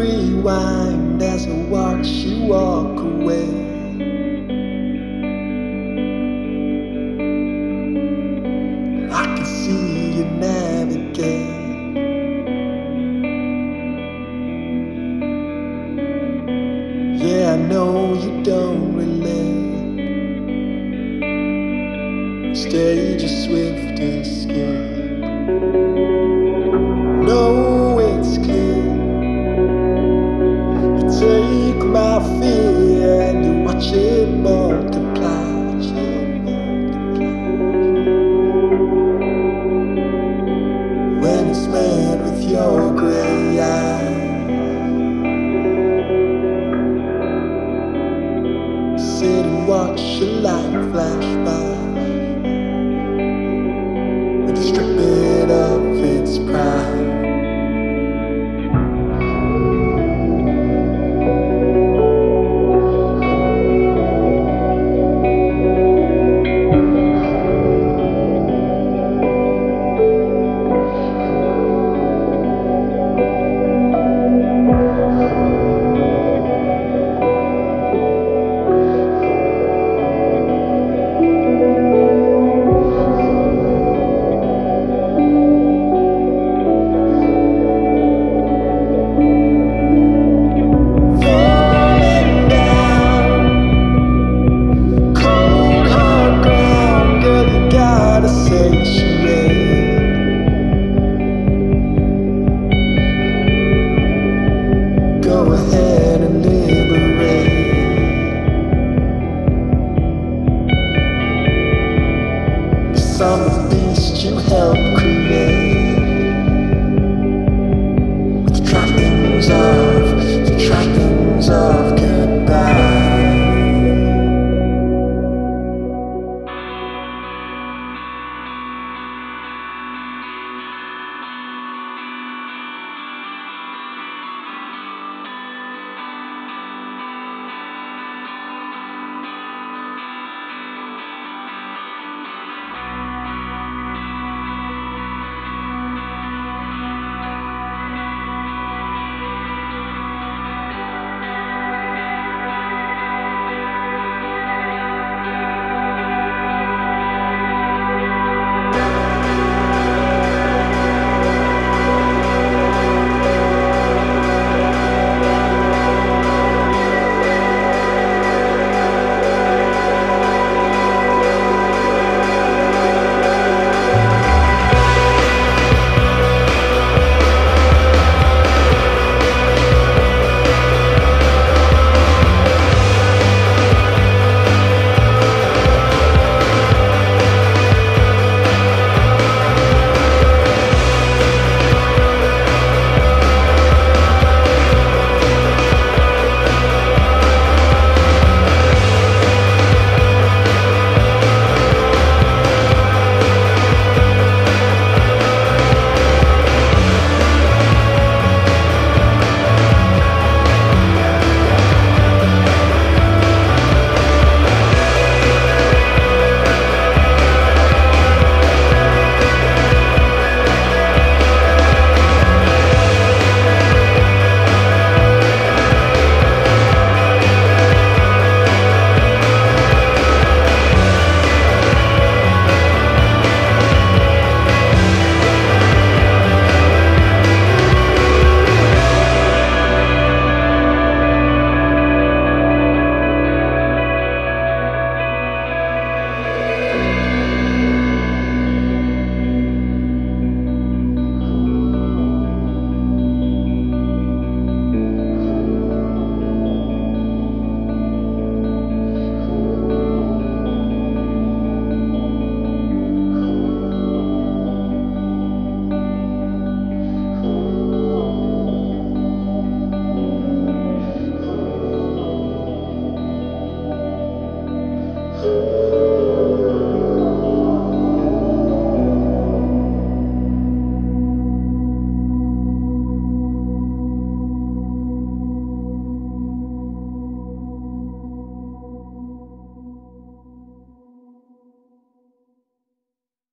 rewind as I watch you walk away. I know you don't relate. Stage is swift escape. Lord.